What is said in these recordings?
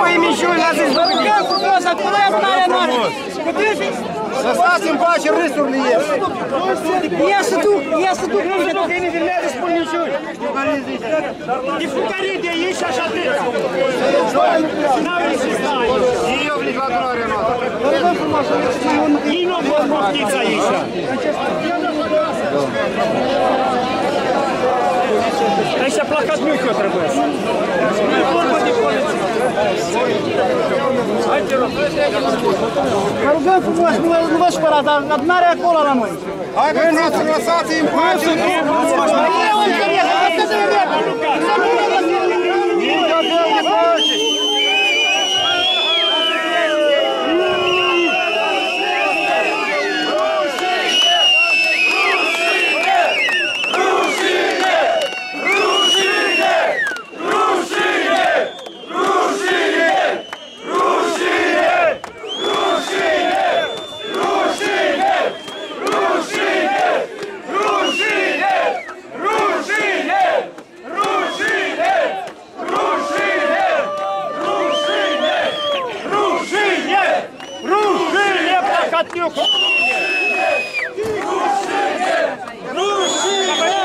Пойми, що я зі зборка, куди за кулеп має нас. Куди ж? Să stați în pace, râsurile ies. Ia să tu, ia să tu. Nu se duc din Vilmează, spun niciun. De fucărie de aici și așa trebuie. N-au rezistat. Ei au plecat la Renata. Ei nu au fost poftiți aici. Aici a plecat Miuchiu trebuie. Nu e vorba de poliție. Vă rugăm frumos, nu vă, nu vă supărați, dar adunarea e acolo la noi. Haideți să lăsați în pace! поднюхал! Рушитель! Рушитель!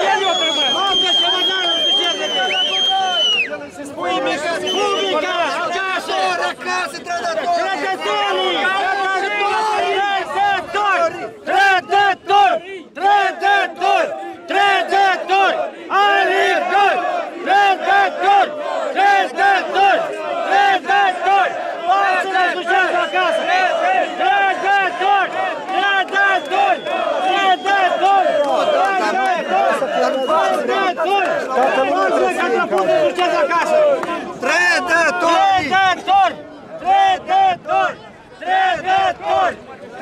Față să duceți acasă! Trădători! Trădători! Trădători! Trădători!